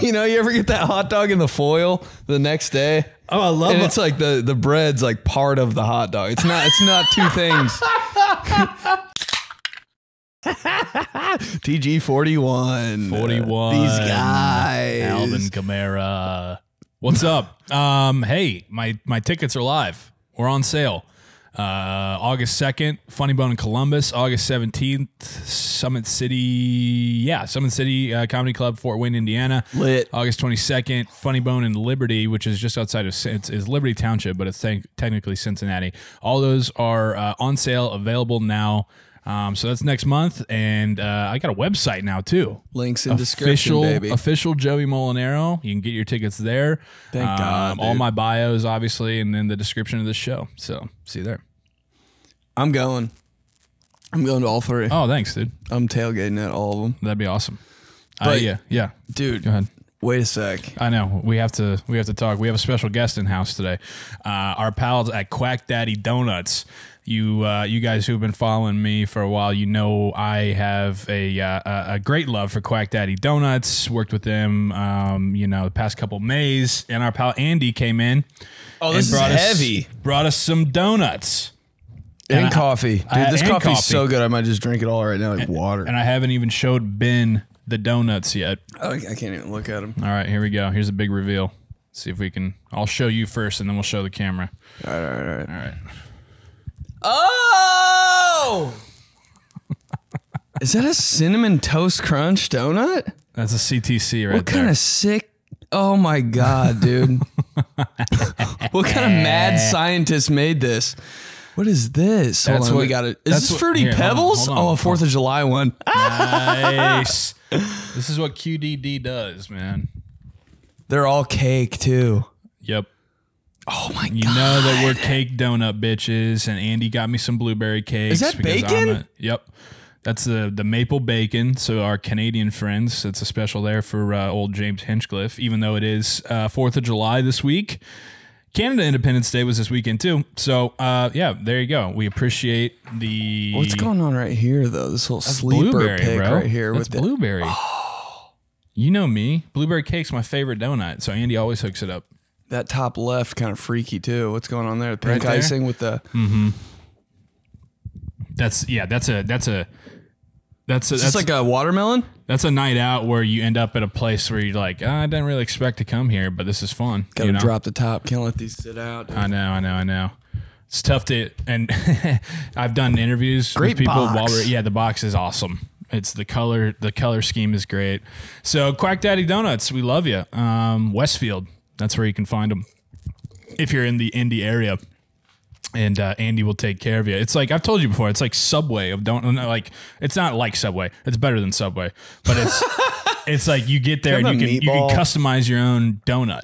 You know, you ever get that hot dog in the foil the next day? Oh, I love it. it's like the the bread's like part of the hot dog. It's not it's not two things. TG forty one. 41. These guys. Alvin Kamara. What's up? Um, hey, my my tickets are live. We're on sale. Uh, August 2nd, Funny Bone in Columbus. August 17th, Summit City. Yeah, Summit City uh, Comedy Club, Fort Wayne, Indiana. Lit. August 22nd, Funny Bone in Liberty, which is just outside of it's, it's Liberty Township, but it's te- technically Cincinnati. All those are uh, on sale, available now. Um, so that's next month, and uh, I got a website now too. Links in description, Official, baby. official Joey Mulinaro. You can get your tickets there. Thank Um, God, All my bios, obviously, and then the description of this show. So see you there. I'm going. I'm going to all three. Oh, thanks, dude. I'm tailgating at all of them. That'd be awesome. Uh, But- yeah, yeah. Dude, Go ahead. wait a sec. I know we have to we have to talk. We have a special guest in house today. Uh, our pals at Quack Daddy Donuts. You uh, you guys who've been following me for a while, you know I have a uh, a- a great love for Quack Daddy Donuts. Worked with them, um, you know, the past couple Mays, and our pal Andy came in. Oh, and this is brought us- heavy. brought us some donuts. And I- coffee. Dude, I- this and coffee's coffee. so good. I might just drink it all right now like water. And I haven't even showed Ben the donuts yet. I, I can't even look at them. All right, here we go. Here's a big reveal. See if we can. I'll show you first, and then we'll show the camera. All right, all right, all right. All right. Oh! Is that a cinnamon toast crunch donut? That's a CTC right What there. kind of sick? Oh my god, dude! what kind of mad scientist made this? What is this? Hold That's on, we got Is this what- fruity here, hold on, pebbles? hold on, oh, a Fourth of July one. nice. this is what QDD does, man. They're all cake too. Yep. Oh my You god! You know that we're cake donut bitches, and Andy got me some blueberry cakes. Is that bacon? a- yep. That's the the maple bacon. So our Canadian friends, it's a special there for uh, old James Hinchcliffe. Even though it is uh, Fourth of July this week, Canada Independence Day was this weekend too. So uh, yeah, there you go. We appreciate the What's going on right here though? This little sleeper blueberry, pick bro. right here That's with the blueberry. You know me. Blueberry cake's my favorite donut, so Andy always hooks it up. that top left kind of freaky too. What's going on there? Pink there? icing with the. That's yeah. That's a that's a that's a, that's like a watermelon? that's a night out where you end up at a place where you're like, "Ah, I didn't really expect to come here, but this is fun. Gotta you know? drop the top. Can't let these sit out. dude. I know, I know, I know. It's tough to, and I've done interviews Great with people box. while we're, yeah, the box is awesome. It's the color, the color scheme is great. So Quack Daddy Donuts, we love you. Um, Westfield, that's where you can find them if you're in the Indy area. And uh, Andy will take care of you. It's like I've told you before. It's like Subway of don't like. It's not like Subway. It's better than Subway, but it's it's like you get there and you can you can customize your own donut.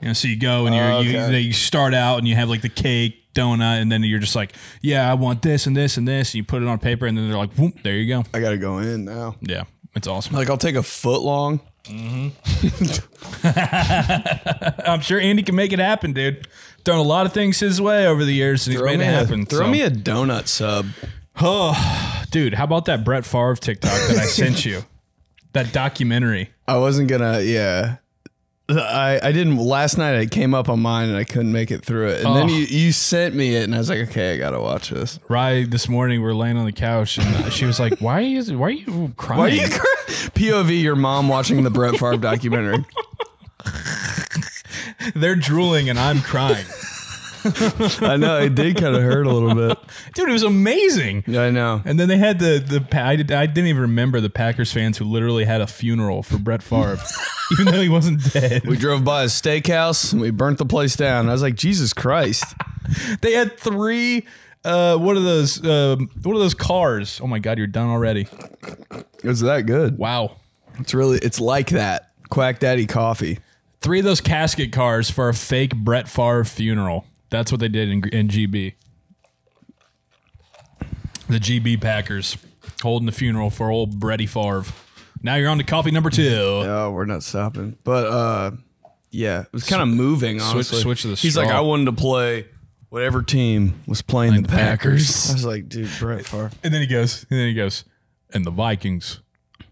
You know, so you go and you're, Oh, you okay. they you start out and you have like the cake donut, and then you're just like, yeah, I want this and this and this, and you put it on paper, and then they're like, whoop, there you go. I gotta go in now. Yeah, it's awesome. Like I'll take a foot long. I'm sure Andy can make it happen, dude. Thrown a lot of things his way over the years, and he's made it a, happen. throw so- me a donut sub. Oh, dude, how about that Brett Favre TikTok that I sent you? That documentary. I wasn't gonna. Yeah. I, I didn't last night it came up on mine and I couldn't make it through it. And then Oh. you, you sent me it and I was like, okay, I gotta watch this. Rye this morning we're laying on the couch and she was like, "Why are you why are you crying?" Why are you POV your mom watching the Brett Favre documentary? They're drooling and I'm crying. I know it did kind of hurt a little bit. Dude, it was amazing. I know. And then they had the the I, did, I didn't even remember the Packers fans who literally had a funeral for Brett Favre, even though he wasn't dead. We drove by a steakhouse and we burnt the place down. I was like, Jesus Christ. They had three. Uh, what are those? Um, what are those cars? Oh my God, you're done already. It was that good. Wow. It's really it's like that. Quack Daddy coffee. Three of those casket cars for a fake Brett Favre funeral. That's what they did in, in GB. The GB Packers holding the funeral for old Bretty Favre. Now you're on to coffee number two. Oh, we're not stopping. But uh yeah, it was kind of moving, honestly. switch to the He's like. I wanted to play whatever team was playing, the, the Packers. Packers. I was like, dude, Brett Favre. And then he goes, and then he goes, and the Vikings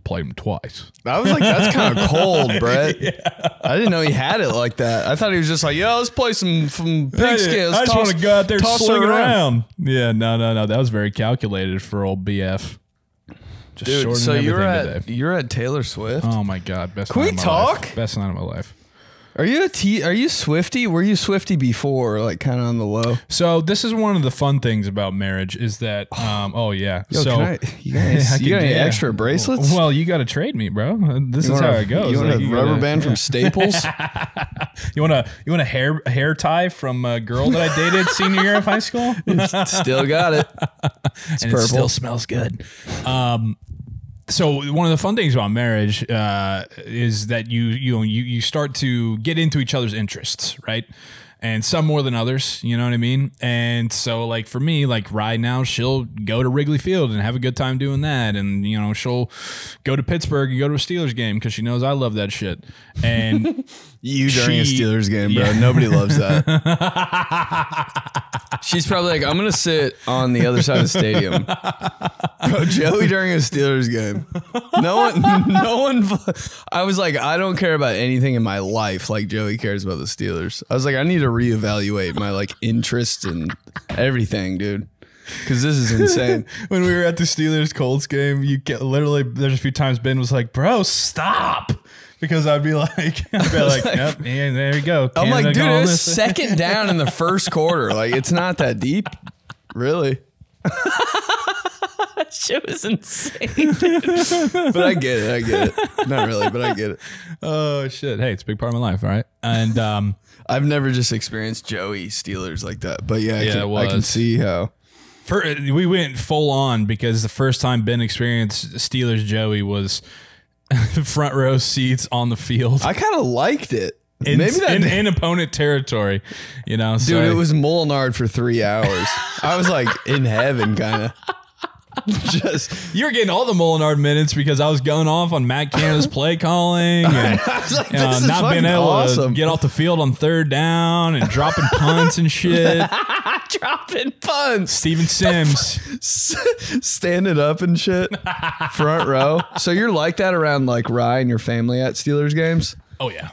played him twice. I was like, that's kind of cold, Brett. I didn't know he had it like that. I thought he was just like, yo, let's play some some pigskin. I just want to go out there toss her around. around. Yeah, no, no, no. That was very calculated for old BF. Just Dude, so you're at today. you're at Taylor Swift. Oh my god, best. Can night we of my life. talk? Best night of my life. Are you a T? Are you Swifty? Were you Swifty before, like kind of on the low? So this is one of the fun things about marriage is that um oh yeah Yo, so can I, you got any, I you can- got any yeah. extra bracelets? Well, you got to trade me, bro. This You is how a- it goes. You want Like, a you rubber gotta- band from Staples? You want a you want a hair a hair tie from a girl that I dated senior year of high school, Still got it. It's it purple. still smells good. Um, so one of the fun things about marriage uh, is that you you know you you start to get into each other's interests, right? And some more than others, you know what I mean? And so, like for me, like right now, she'll go to Wrigley Field and have a good time doing that, and you know she'll go to Pittsburgh and go to a Steelers game because she knows I love that shit. And You during She- a Steelers game, bro. Yeah. Nobody loves that. She's probably like, I'm gonna sit on the other side of the stadium. Bro, Joey during a Steelers game. No one, no one. I was like, I don't care about anything in my life like Joey cares about the Steelers. I was like, I need to reevaluate my like interests and everything, dude. Because this is insane. when we were at the Steelers Colts game, you get literally there's a few times Ben was like, "Bro, stop," because I'd be like, I'd be like, "Yep, yeah, there you go." I'm like, Canada dude, going it was second down in the first quarter. Like, it's not that deep, really. Shit was insane. But I get it. I get it. Not really, but I get it. oh shit! Hey, it's a big part of my life, all right? And um, I've never just experienced Joey Steelers like that. But yeah, I, Yeah, can, I can see how. for, we went full on because the first time Ben experienced Steelers Joey was front row seats on the field. I kind of liked it. in, Maybe that in, in opponent territory, you know. so dude, it was Mulinaro for three hours. I was like in heaven, kind of. Just you were getting all the Mulinaro minutes because I was going off on Matt Canada's play calling and like, uh, not being able awesome. to get off the field on third down and dropping punts and shit. Dropping punts. Steven Sims. Standing up and shit, front row. So you're like that around like Rye and your family at Steelers games. Oh yeah.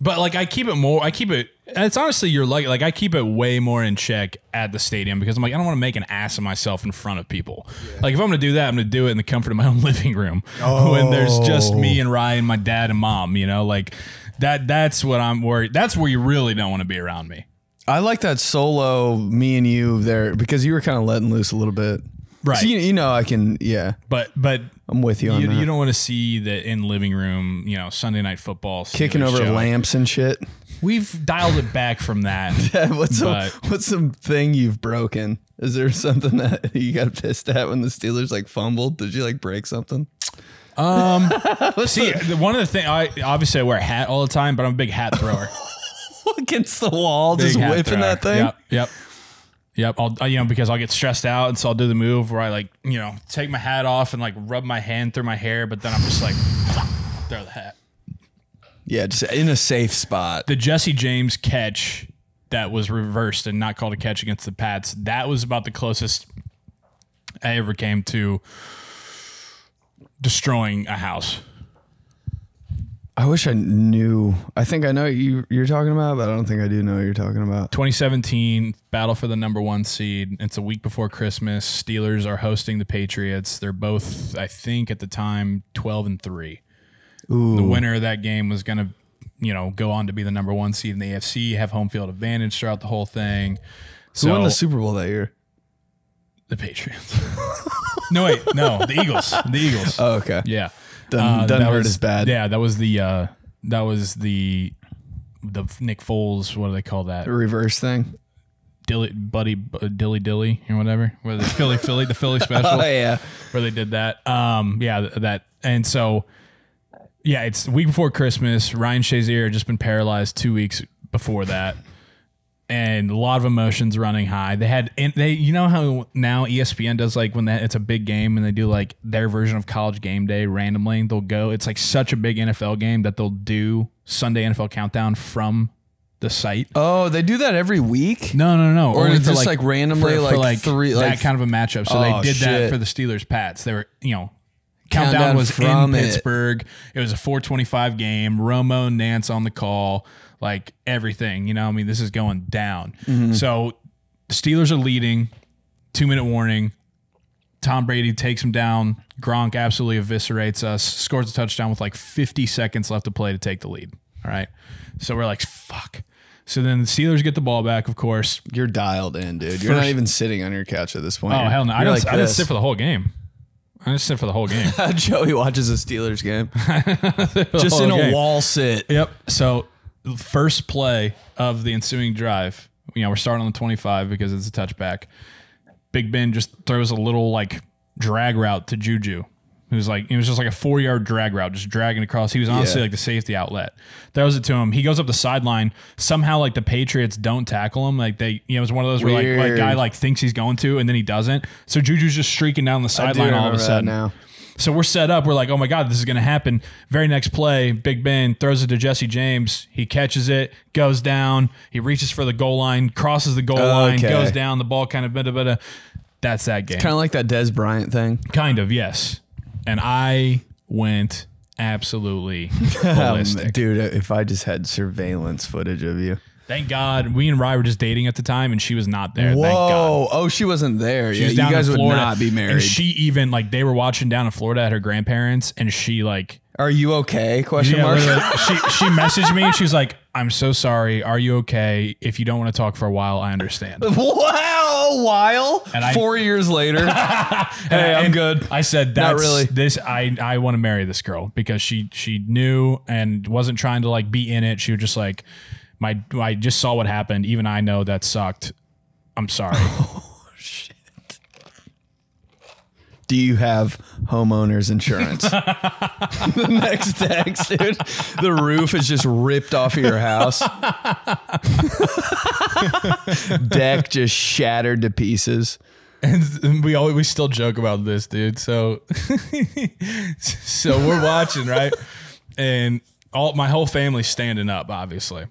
But like I keep it more I keep it it's honestly you're like like I keep it way more in check at the stadium because I'm like I don't want to make an ass of myself in front of people. Like if I'm gonna do that, I'm gonna do it in the comfort of my own living room. When there's just me oh. and Ryan, my dad and mom, you know, like that that's what I'm worried that's where you really don't want to be around me. I like that solo me and you there because you were kind of letting loose a little bit. Right. So you, you know I can yeah. But but I'm with you on you, that. you don't want to see the in living room, you know, Sunday night football Kicking over lamps and shit. We've dialed it back from that. what's But- some, what's some thing you've broken? Is there something that you got pissed at when the Steelers like fumbled? Did you like break something? Um, see, the- one of the things I obviously I wear a hat all the time, but I'm a big hat thrower. Against the wall, Big just whipping thrower. that thing. Yep, yep, yep. I'll you know because I'll get stressed out, and so I'll do the move where I like you know take my hat off and like rub my hand through my hair, but then I'm just like throw the hat. Yeah, just in a safe spot. The Jesse James catch that was reversed and not called a catch against the Pats. That was about the closest I ever came to destroying a house. I wish I knew. I think I know what you you're talking about, but I don't think I do know what you're talking about. 2017 battle for the number one seed. It's a week before Christmas. Steelers are hosting the Patriots. They're both, I think, at the time, 12 and three. The winner of that game was going to, you know, go on to be the number one seed in the AFC, have home field advantage throughout the whole thing. So Who won the Super Bowl that year? the Patriots. no, wait, no, the Eagles. The Eagles. Oh, okay. yeah, that hurt was- as bad. Yeah, that was the uh, that was the the Nick Foles. What do they call that? The reverse thing. Dilly Buddy uh, Dilly Dilly or whatever, where the Philly Philly the Philly special Oh yeah. where they did that. Um, yeah, th- that and so yeah, it's the week before Christmas. Ryan Shazier had just been paralyzed two weeks before that, and a lot of emotions running high. They had and they you know how now ESPN does like when that it's a big game and they do like their version of College Game Day randomly. They'll go. It's like such a big NFL game that they'll do Sunday NFL Countdown from the site. Oh, they do that every week. No, no, no. Or Only it's just, like, randomly, like, like three- that like- kind of a matchup. So Oh, they did that for the Steelers Pats. They were, you know, Countdown, Countdown was from in it. Pittsburgh. It. was a 425 game. Romo Nantz on the call, like everything. You know, I mean, this is going down. Mm-hmm. So the Steelers are leading. Two minute warning. Tom Brady takes him down. Gronk absolutely eviscerates us. Scores a touchdown with like 50 seconds left to play to take the lead. All right. So we're like, fuck. So then the Steelers get the ball back, of course. You're dialed in, dude. You're not even sitting on your couch at this point. Oh, hell no. I didn't, like I didn't sit for the whole game. I didn't sit for the whole game. Joey watches a Steelers game. Just in a wall sit. Yep. So first play of the ensuing drive, you know, we're starting on the 25 because it's a touchback. Big Ben just throws a little like drag route to Juju. It was like it was just like a four yard drag route, just dragging across. He was honestly Yeah. like the safety outlet. Throws it to him. He goes up the sideline. Somehow, like the Patriots don't tackle him. Like they, you know, it was one of those where like, like guy like thinks he's going to, and then he doesn't. So Juju's just streaking down the sideline all of a sudden. now. So we're set up. We're like, oh my God, this is going to happen. Very next play, Big Ben throws it to Jesse James. He catches it, goes down. He reaches for the goal line, crosses the goal line, goes down. The ball kind of bit, bit, That's that game. Kind of like that Dez Bryant thing. kind of, yes. And I went absolutely Um, ballistic. dude, if I just had surveillance footage of you. Thank God. We and Rye were just dating at the time, and she was not there. Thank God. Whoa. Oh, she wasn't there. She yeah, was you down guys in would Florida, not be And she even like they were watching down in Florida at her grandparents, and she like Are you okay? Question Yeah, mark. she she messaged me and she's like, "I'm so sorry. Are you okay? If you don't want to talk for a while, I understand." wow, a while. And I- Four years later. hey, I'm good. I said, Not "That's really. This I I want to marry this girl because she she knew and wasn't trying to like be in it. She was just like, my I just saw what happened. Even I know that sucked. I'm sorry. Do you have homeowners insurance? the next text, dude. The roof is just ripped off of your house. Deck just shattered to pieces. and we always we still joke about this, dude. So so we're watching, right? And all my whole family's standing up, obviously.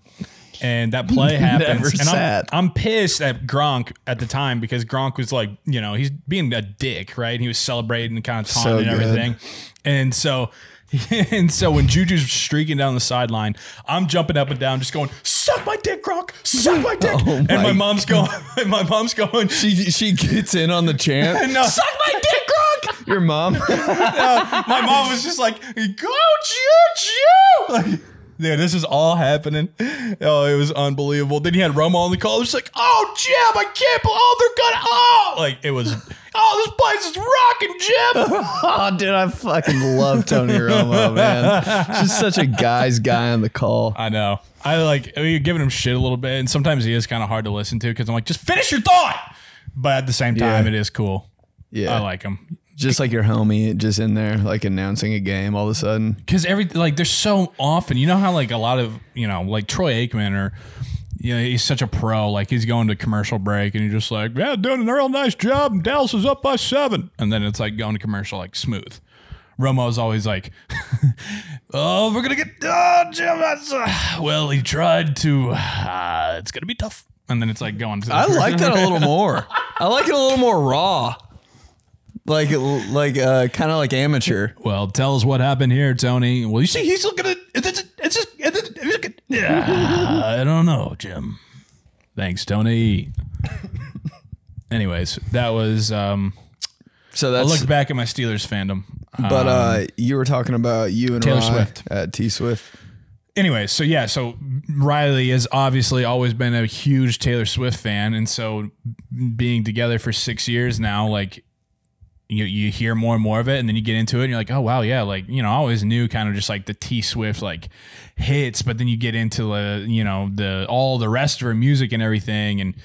And that play happens. And. I'm, I'm pissed at Gronk at the time because Gronk was like, you know, he's being a dick, right? And he was celebrating and kind of So taunting and everything. And so and so when Juju's streaking down the sideline, I'm jumping up and down, just going, "Suck my dick, Gronk! Suck my dick!" Oh and my- my mom's going, "My mom's going." She she gets in on the chant. No. Suck my dick, Gronk! Your mom. My mom was just like, "Go, Juju!" Like, yeah, this is all happening. Oh, it was unbelievable. Then he had Romo on the call. It was like, "Oh, Jim, I can't believe. Oh, they're gonna. Oh, like it was. Oh, this place is rocking, Jim." oh, dude, I fucking love Tony Romo, man. Just such a guy's guy on the call. I know. I like I mean, giving him shit a little bit, and sometimes he is kind of hard to listen to because I'm like, just finish your thought. But at the same time, Yeah. it is cool. Yeah. I like him. Just like your homie just in there like announcing a game all of a sudden. because every like there's so often you know how like a lot of you know like Troy Aikman or you know he's such a pro like he's going to commercial break and you're just like yeah doing a real nice job and Dallas is up by seven and then it's like going to commercial like smooth. Romo's always like, oh, we're gonna get oh, Jim. That's uh, well, he tried to. Uh, it's gonna be tough. And then it's like going to. I like that a little more. I like it a little more raw. Like like uh kind of like amateur. Well, tell us what happened here, Tony. Well, you see, he's looking at it's it's it's just it's, it's, yeah, I don't know, Jim. Thanks, Tony. Anyways, that was um So I that's look back at my Steelers fandom. but Um, uh you were talking about you and Taylor Rye Swift. at T Swift. anyway, so yeah, so Riley has obviously always been a huge Taylor Swift fan, and so being together for six years now, like you you hear more and more of it, and then you get into it, and you're like, oh wow, yeah, like you know, I always knew kind of just like the T Swift like hits, but then you get into the you know the all the rest of her music and everything, and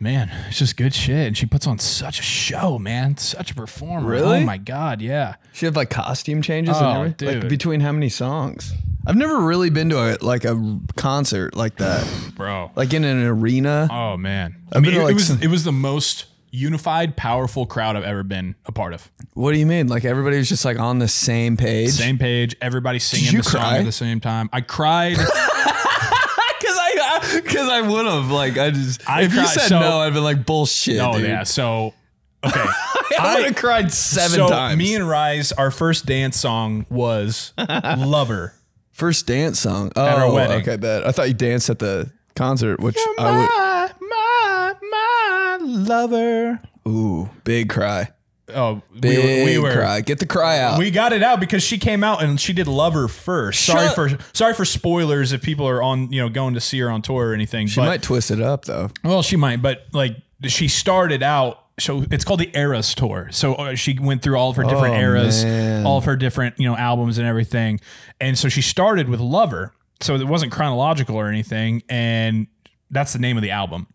man, it's just good shit. And she puts on such a show, man, such a performer. Oh really? Oh my god, yeah. She had like costume changes Oh, and everything. Like dude. between how many songs? I've never really been to a like a concert like that. Bro. like in an arena. Oh man, I I've mean, it, like, it was some- it was the most unified, powerful crowd I've ever been a part of. What do you mean? Like everybody was just like on the same page? Same page, everybody singing the song at the same time. I cried. Cause I, I would have like I just I if you said so- no, I'd been like bullshit. oh dude. yeah, so Okay. I would have cried seven so times. me and Rise, our first dance song was "Lover." First dance song. Oh, our wedding. okay, bet. I thought you danced at the concert, which I would. Lover. Ooh, big cry. Oh, Big we were, we were cry. Get the cry out. We got it out because she came out and she did Lover first. Sorry Shut- for sorry for spoilers if people are on you know going to see her on tour or anything. she but, might twist it up though. Well, she might, but like she started out. So it's called the Eras tour. So uh, she went through all of her different Oh, eras, man. all of her different you know albums and everything. And so she started with Lover. So it wasn't chronological or anything. And that's the name of the album.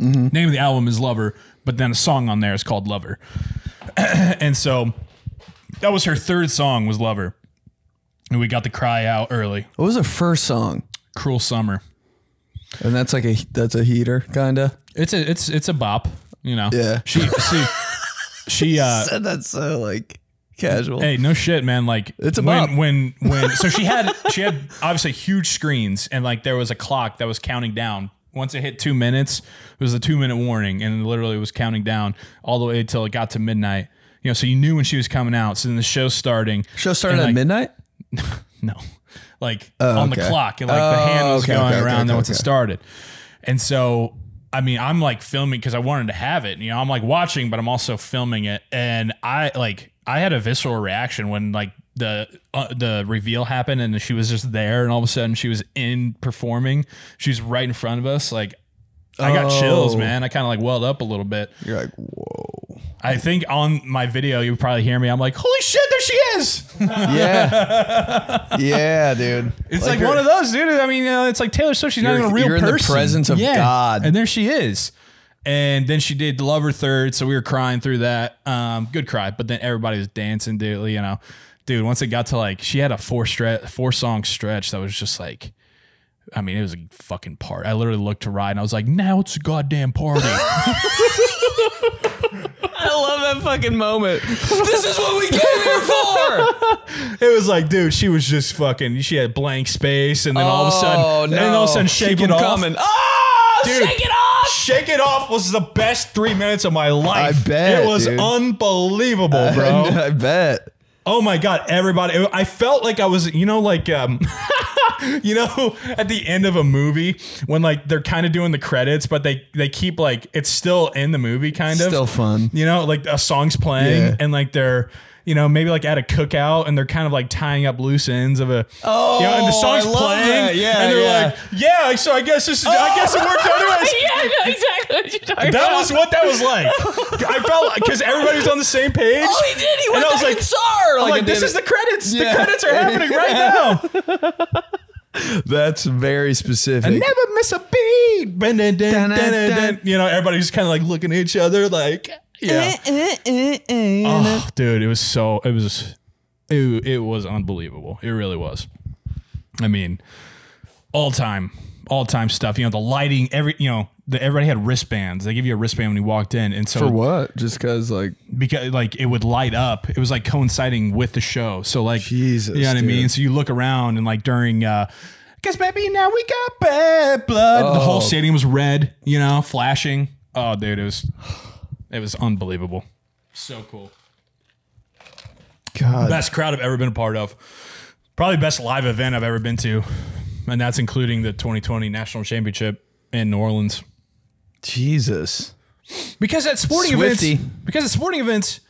Mm-hmm. Name of the album is Lover, but then a song on there is called Lover. and so that was her third song was Lover. And we got the cry out early. What was her first song? Cruel Summer. And that's like a that's a heater, kinda. It's a it's it's a bop, you know. Yeah. She see she uh Said that so like casual. Hey, no shit, man. Like It's a when, bop. when when so she had she had obviously huge screens and like there was a clock that was counting down. Once it hit two minutes, it was a two minute warning, and literally it was counting down all the way until it got to midnight. You know, so you knew when she was coming out. So then the show's starting. Show started and, at midnight. No, like oh, on the clock, and like the Oh, hand was okay, going okay, around. then once it started, and so I mean, I'm like filming because I wanted to have it. You know, I'm like watching, but I'm also filming it, and I like I had a visceral reaction when like the uh, the reveal happened, and she was just there, and all of a sudden she was in performing. She was right in front of us, like. I got chills, Oh. man. I kind of like welled up a little bit. You're like, whoa. I think on my video, you probably hear me. I'm like, "Holy shit, there she is!" Yeah. yeah, dude. It's like, one of those, dude. I mean, you know, it's like Taylor Swift. She's not even a real you're in the presence of God. and there she is. And then she did the Lover Third, so we were crying through that. Um, good cry, but then everybody was dancing, dude. You know, dude. Once it got to like, she had a four stretch, four song stretch that was just like. I mean, it was a fucking part. I literally looked to ride and I was like, now it's a goddamn party. I love that fucking moment. this is what we came here for. it was like, dude, she was just fucking, she had blank space and then all of a sudden, Oh, and then all of a sudden, shake Keep it 'em off. coming. Oh, Dude. shake it off. Shake It Off was the best three minutes of my life. I bet, It was dude. unbelievable, bro. I bet. Oh my God, everybody. I felt like I was, you know, like, um, you know, at the end of a movie when like they're kind of doing the credits, but they, they keep like, it's still in the movie kind of. Still fun. You know, like a song's playing Yeah. and like they're, you know, maybe like at a cookout and they're kind of like tying up loose ends of a. Oh, you know, and the oh, song's I love playing. Yeah, and they're yeah. like, yeah. So I guess this. Is, I guess it worked anyways. yeah, I know exactly what you're talking That about. was what that was like. I felt because everybody was on the same page. Oh, he did. He And I was like, and saw her. I'm Like, like, this is it. the credits. Yeah. The credits are happening right now. That's very specific. Never miss a beat. Dun, dun. dun. You know, everybody's kind of like looking at each other, like, yeah. Oh, dude, it was so. It was. It, it was unbelievable. It really was. I mean, all time, all time stuff. You know, the lighting. Every you know, the, everybody had wristbands. They give you a wristband when you walked in, and so For what? Just because, like, because like it would light up. It was like coinciding with the show. So like Jesus, you know what I mean. So you look around and like during, uh, cause baby now we got bad blood. The whole Oh. stadium was red. You know, flashing. Oh, dude, it was it was unbelievable. So cool. God. Best crowd I've ever been a part of. Probably best live event I've ever been to, and that's including the 2020 national championship in New Orleans. Jesus. Because at sporting Swifty. events, because at sporting events,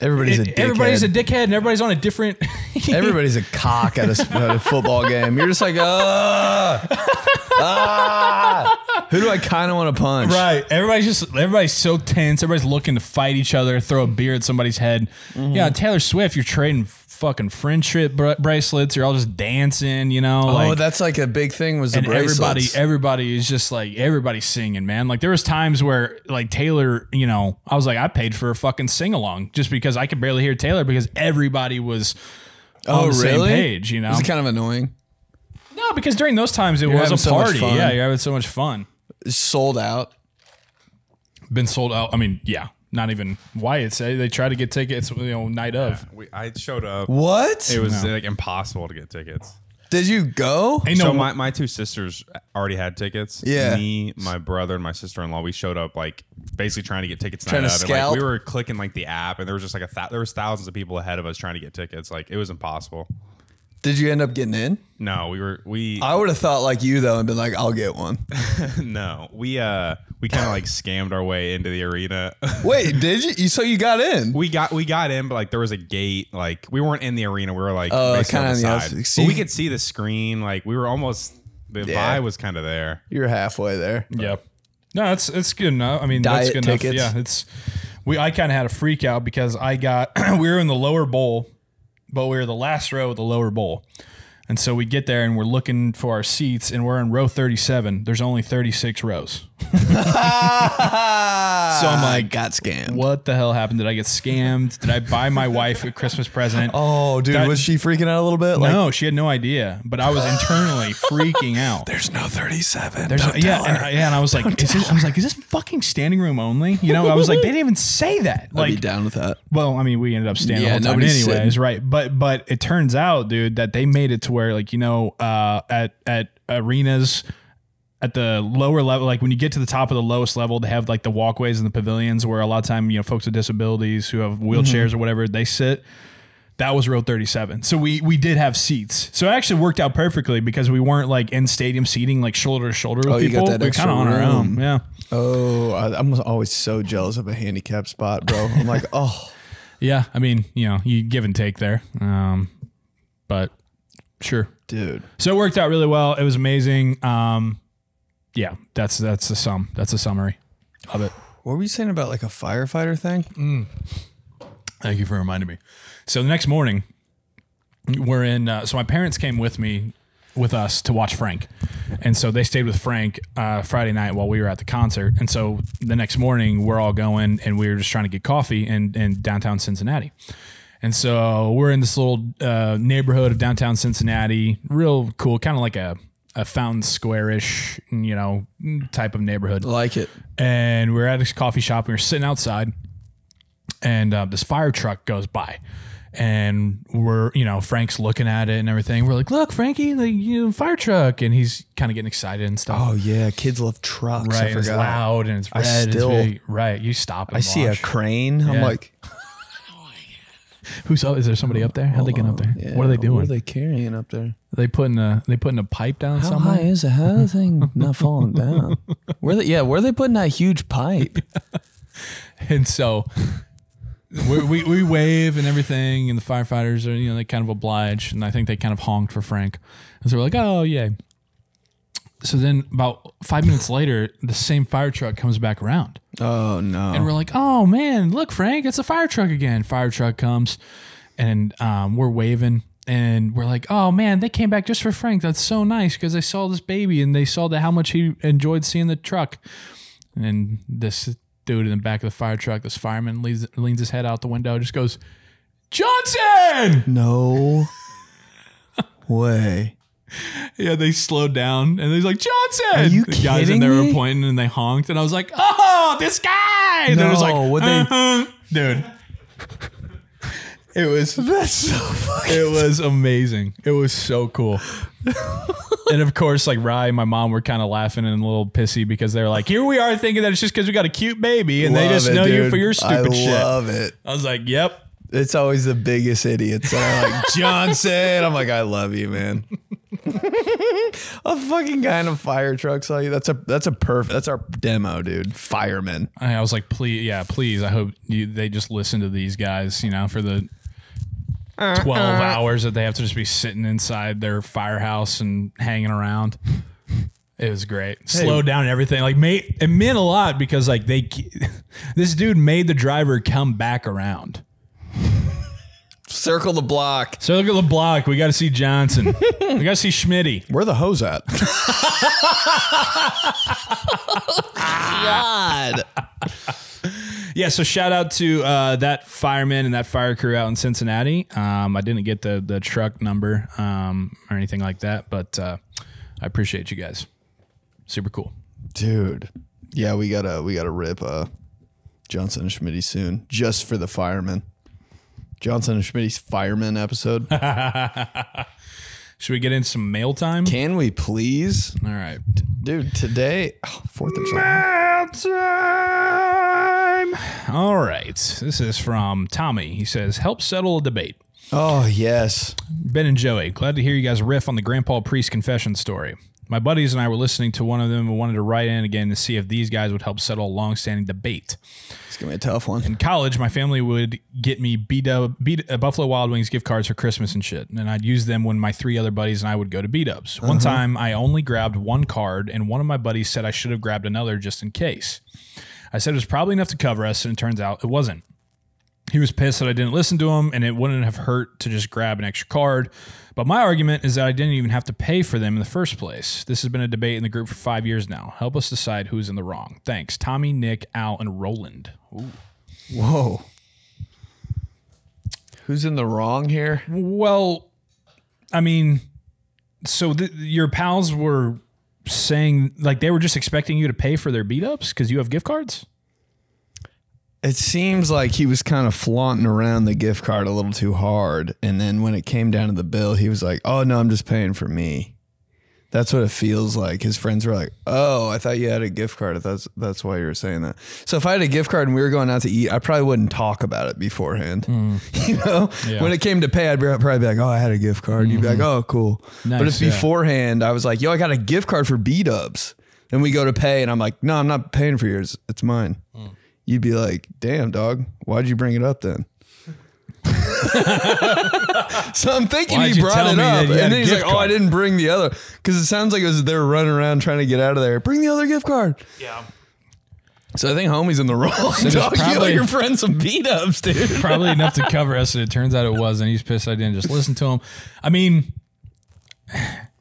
Everybody's a dickhead. everybody's a dickhead and everybody's on a different. Everybody's a cock at a, at a football game. You're just like, ah, ah. Who do I kind of want to punch? right. Everybody's just everybody's so tense. Everybody's looking to fight each other, throw a beer at somebody's head. Mm-hmm. Yeah, Taylor Swift, you're trading fucking friendship br- bracelets. You're all just dancing. You know, Oh, like. that's like a big thing. Was the and everybody, bracelets. everybody is just like everybody's singing, man. Like there was times where like Taylor, you know, I was like, I paid for a fucking sing along just because I could barely hear Taylor because everybody was on oh, the same really? page, you know. Was kind of annoying? no, because during those times it was a party. fun. Yeah, you're having so much fun. It's sold out. been sold out. I mean, yeah, not even Wyatt say they try to get tickets, you know, night of. We, I showed up. What? It was like impossible to get tickets. Did you go? Ain't so no my, my two sisters already had tickets. Yeah. Me, my brother, and my sister in law. We showed up like basically trying to get tickets. Trying night to of, and, like, scalp? we were clicking like the app, and there was just like a th- there was thousands of people ahead of us trying to get tickets. Like it was impossible. Did you end up getting in? No, we were we I would have thought like you though and been like, I'll get one. no we uh we kind of like scammed our way into the arena. Wait, did you? you? So you got in? we got we got in, but like there was a gate. Like we weren't in the arena. We were like Oh, kinda on the side. outside. We could see the screen. Like we were almost the Yeah. vibe was kind of there. You're halfway there. Yep. No, it's it's good enough. I mean, Diet that's good tickets. enough. Yeah, it's we. I kind of had a freak out because I got we were in the lower bowl, but we were the last row of the lower bowl, and so we get there and we're looking for our seats, and we're in row thirty-seven. There's only thirty-six rows. so I'm like, got scammed. What the hell happened? Did I get scammed? Did I buy my wife a Christmas present? Oh, dude, was she freaking out a little bit? Like, no, she had no idea, but I was internally freaking out. there's no 37. There's a, yeah, and. I, yeah, and I was like, is this, I was like, is this fucking standing room only? You know, I was like, they didn't even say that. I'd be down with that. well, I mean, we ended up standing Yeah, the whole time anyways, sitting. right? But but it turns out, dude, that they made it to where like you know, uh, at at arenas. At the lower level, like when you get to the top of the lowest level, they have like the walkways and the pavilions where a lot of time, you know, folks with disabilities who have wheelchairs Mm-hmm. or whatever, they sit. That was row 37. So we we did have seats. So it actually worked out perfectly because we weren't like in stadium seating like shoulder to shoulder with Oh, you got people. that we kind of on our own. Yeah. Oh, I, I'm always so jealous of a handicap spot, bro. I'm like, oh, Yeah, I mean, you know, you give and take there. Um, but sure. dude. So it worked out really well. It was amazing. Um, yeah, that's that's the sum. That's a summary of it. What were you saying about like a firefighter thing? Thank you for reminding me. So the next morning, we're in. Uh, so my parents came with me, with us to watch Frank, and so they stayed with Frank uh, Friday night while we were at the concert. And so the next morning, we're all going, and we were just trying to get coffee in in downtown Cincinnati. And so we're in this little uh, neighborhood of downtown Cincinnati, real cool, kind of like a a Fountain Square-ish, you know, type of neighborhood Like it. and we are at this coffee shop. And we are sitting outside, and uh, this fire truck goes by, and we're you know Frank's looking at it and everything. We're like, "Look, Frankie, the you know, fire truck," and he's kind of getting excited and stuff. Oh yeah, kids love trucks. right, I it's loud and it's I red. still- it's big. right. You stop. And I see a watch. crane. I'm like, Who's up? Is there somebody up there? How'd they get up there? yeah, what are they doing? What are they carrying up there? Are they putting a they putting a pipe down How somewhere? high is it? How is the thing not falling down? Where they? Yeah, where are they putting that huge pipe? And so we, we we wave and everything, and the firefighters are you know they kind of oblige, and I think they kind of honked for Frank, and so we're like, oh yay. So then about five minutes later, the same fire truck comes back around, Oh no! and we're like, oh man, look Frank, it's a fire truck again. Fire truck comes, and um, we're waving. And we're like, oh man, they came back just for Frank. That's so nice because they saw this baby and they saw that how much he enjoyed seeing the truck. And this dude in the back of the fire truck, this fireman leans, leans his head out the window, just goes, Johnson! no way. Yeah, they slowed down and he's like, Johnson! Are you the guys in kidding there were pointing and they honked. And I was like, oh, this guy! And it was like, what they- uh-huh. dude. It was That's so fucking. it was amazing. It was so cool. and of course, like Rye and my mom were kind of laughing and a little pissy because they were like, "Here we are thinking that it's just because we got a cute baby, and they just it, know you for your stupid I shit." love it. I was like, "Yep." It's always the biggest idiots that are like Johnson. I'm like, I love you, man. a fucking guy in a fire truck saw you. That's a that's a perfect. That's our demo, dude. Fireman. And I was like, "Please, yeah, please. I hope you, they just listen to these guys, you know, for the." Uh-uh. 12 hours that they have to just be sitting inside their firehouse and hanging around. It was great. Slowed down and everything. Like made it meant a lot because like they this dude made the driver come back around. Circle the block. So look at the block. We got to see Johnson. we got to see Schmitty. Where the hose at? God. Yeah. So shout out to uh, that fireman and that fire crew out in Cincinnati. Um, I didn't get the the truck number um, or anything like that, but uh, I appreciate you guys. Super cool. Dude. Yeah, we gotta we gotta rip uh Johnson and Schmitty soon. Just for the firemen. Johnson and Schmidt's fireman episode. Should we get in some mail time? Can we please, All right. dude? Today, oh, Fourth of July. time. All right. This is from Tommy. He says, "Help settle a debate." Oh yes. Ben and Joey, glad to hear you guys riff on the Grandpa Priest confession story. My buddies and I were listening to one of them and wanted to write in again to see if these guys would help settle a long-standing debate. It's gonna be a tough one. In college, my family would get me B Dub, B, uh, Buffalo Wild Wings gift cards for Christmas and shit, and I'd use them when my three other buddies and I would go to B Dubs. One time, I only grabbed one card, and one of my buddies said I should have grabbed another just in case. I said it was probably enough to cover us, and it turns out it wasn't. He was pissed that I didn't listen to him, and it wouldn't have hurt to just grab an extra card. But my argument is that I didn't even have to pay for them in the first place. This has been a debate in the group for five years now. Help us decide who's in the wrong. Thanks, Tommy, Nick, Al, and Roland. Whoa. Who's in the wrong here? Well, I mean, so th- your pals were saying like they were just expecting you to pay for their B Dubs because you have gift cards. It seems like he was kind of flaunting around the gift card a little too hard. And then when it came down to the bill, he was like, oh, no, I'm just paying for me. That's what it feels like. His friends were like, "Oh, I thought you had a gift card. That's that's why you were saying that." So if I had a gift card and we were going out to eat, I probably wouldn't talk about it beforehand. Mm. You know, Yeah. when it came to pay, I'd probably be like, "Oh, I had a gift card." And you'd be like, mm-hmm. "Oh, cool." but Nice, if yeah. beforehand I was like, "Yo, I got a gift card for B Dubs," and we go to pay, and I'm like, "No, I'm not paying for yours. It's mine." Mm. You'd be like, "Damn, dog, why'd you bring it up then?" so I'm thinking Why'd he you brought tell it me up, that you and a then he's like, gift "Oh, I card?" didn't bring the other," because it sounds like it was they were running around trying to get out of there. Bring the other gift card. Yeah. So I think homie's in the wrong. there's dog. you owe probably- your friends some B Dubs, dude. Probably enough to cover us, and it turns out it was, and he's pissed I didn't just listen to him. I mean,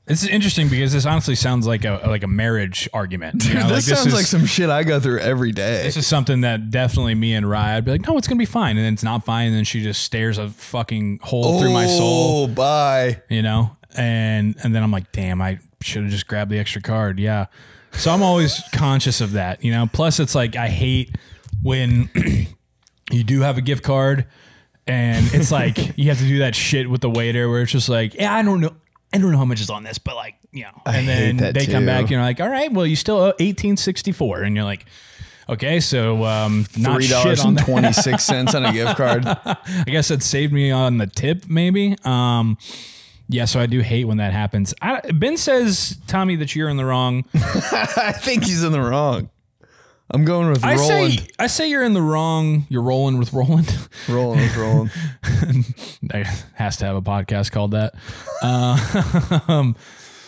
it's interesting because this honestly sounds like a like a marriage argument. you know? this Like, sounds is- like some shit I go through every day. This is something that definitely me and Rye, I'd be like, no, it's gonna be fine, and then it's not fine, and then she just stares a fucking hole through my soul, Oh, bye. you know, and and then I'm like, damn, I should have just grabbed the extra card, yeah. So I'm always conscious of that, you know. Plus, it's like I hate when you do have a gift card, and it's like you have to do that shit with the waiter where it's just like, yeah, I don't know. I don't know how much is on this, but like, you know, and hate then they come back and you're like, all right, well, you still owe eighteen sixty four, and you're like, okay, so um, not Three shit dollars on and that. twenty six cents on a gift card. I guess that saved me on the tip, maybe. Um, yeah, so I do hate when that happens. I, ben says, Tommy, that you're in the wrong. I think he's in the wrong. I'm going with I Roland. say, I say you're in the wrong. You're rolling with Roland. Roland with Roland. Has to have a podcast called that. Uh, um,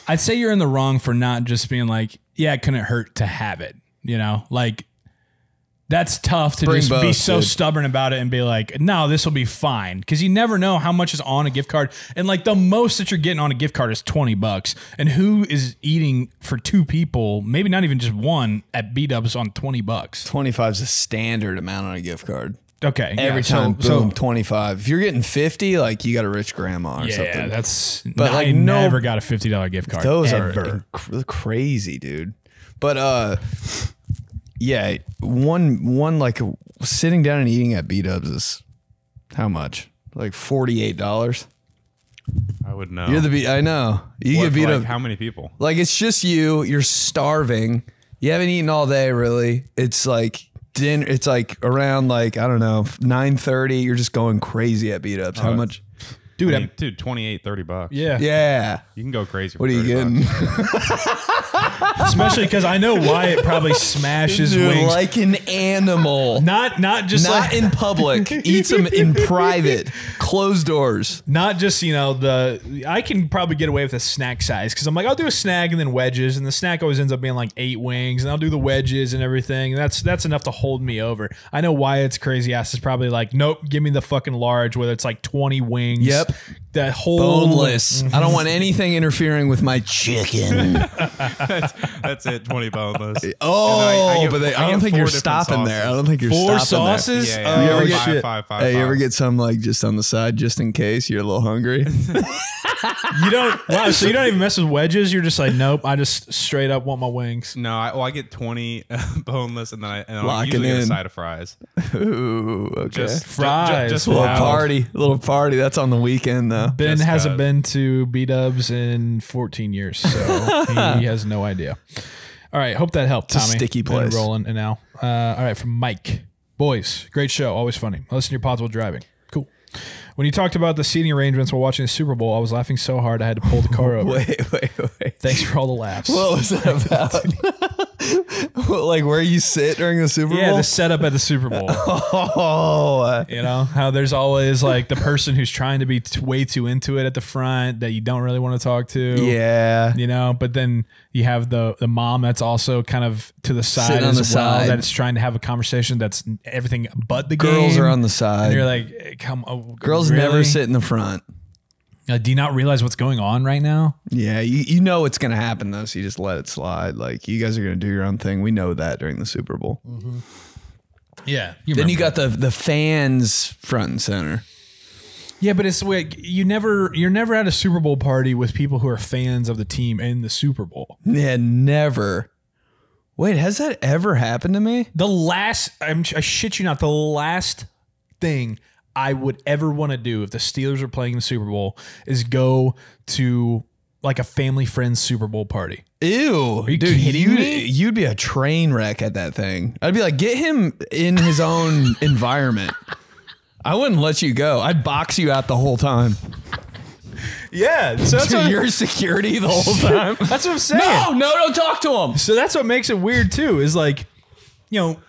I'd say you're in the wrong for not just being like, yeah, it couldn't hurt to have it. You know, like that's tough to Bring just be so dude. stubborn about it and be like, no, this will be fine. Cause you never know how much is on a gift card. And like the most that you're getting on a gift card is 20 bucks. And who is eating for two people, maybe not even just one at B Dubs on 20 bucks? Twenty five is a standard amount on a gift card. Okay. Every so- time, so- boom, twenty five. If you're getting fifty, like you got a rich grandma or yeah, something. that's. But, But like, I no- never got a fifty dollar gift card. Those ever. are crazy, dude. But uh, yeah, one one like sitting down and eating at B Dubs is how much? Like forty eight dollars. I would know. You're the B. I know you What, get for, beat like, up. how many people? Like it's just you. You're starving. You haven't eaten all day, really. It's like dinner. It's like around like I don't know nine thirty. You're just going crazy at B Dubs. How Oh, much? dude. I mean, dude, 28, 30 bucks. yeah, Yeah. You can go crazy. For What are you getting? especially because I know Wyatt probably smashes Dude, wings. like an animal. not not just Not like in public. Eats them in private, closed doors. not just you know the I can probably get away with a snack size because I'm like I'll do a snack and then wedges and the snack always ends up being like eight wings and I'll do the wedges and everything and that's that's enough to hold me over. I know Wyatt's crazy ass is probably like nope, give me the fucking large whether it's like 20 wings. Yep. That whole Boneless. I don't want anything interfering with my chicken. That's it. 20 boneless. Oh, I- I oh, get- but they, I I, don't think you're different stopping there. I don't think you're Four stopping there. sauces. Yeah, Oh. You ever Five, get five, five, five, Hey, you ever get some like just on the side, just in case you're a little hungry? You don't wow, so you don't even mess with wedges. You're just like nope. I just straight up want my wings. No, I, well, I get 20 boneless and then I and I'll Locking usually get in. a side of fries. Ooh, okay. Just Fries. Just, a little Wow. party, little party. That's on the weekend though. Ben hasn't been to B Dubs in 14 years, so he has no idea. All right, hope that helped. Tommy. sticky place. Roland and Al. Uh, all right, from Mike. Boys, great show, always funny. I listen to your pods while driving. Cool. When you talked about the seating arrangements while watching the Super Bowl, I was laughing so hard I had to pull the car over. Wait, wait, wait. Thanks for all the laughs. What was that about? like where you sit during the Super Bowl? yeah, the setup at the Super Bowl. oh, You know how there's always like the person who's trying to be t- way too into it at the front that you don't really want to talk to. yeah. you know but then you have the the mom that's also kind of to the side Sitting on the well side. that's trying to have a conversation that's everything but the Girls game. are on the and side. you're like come oh, Girls really? never sit in the front. Uh, do you not realize what's going on right now Yeah, you, you know it's gonna happen though, so you just let it slide. Like you guys are gonna do your own thing. We know that during the Super Bowl. yeah you Then you got the the fans front and center. yeah but it's like you never you're never at a super bowl party with people who are fans of the team in the super bowl Yeah, never. Wait, has that ever happened to me? the last I'm, i shit you not the last thing i would ever want to do if the steelers are playing the super bowl is go to like a family friends super bowl party Ew, you dude, kidding you'd, me? you'd be a train wreck at that thing. I'd be like, get him in his own environment. I wouldn't let you go. I'd box you out the whole time. Yeah, so that's, what, your security the whole time. that's what I'm saying. no, no, don't talk to him. So that's what makes it weird too. Is like, you know,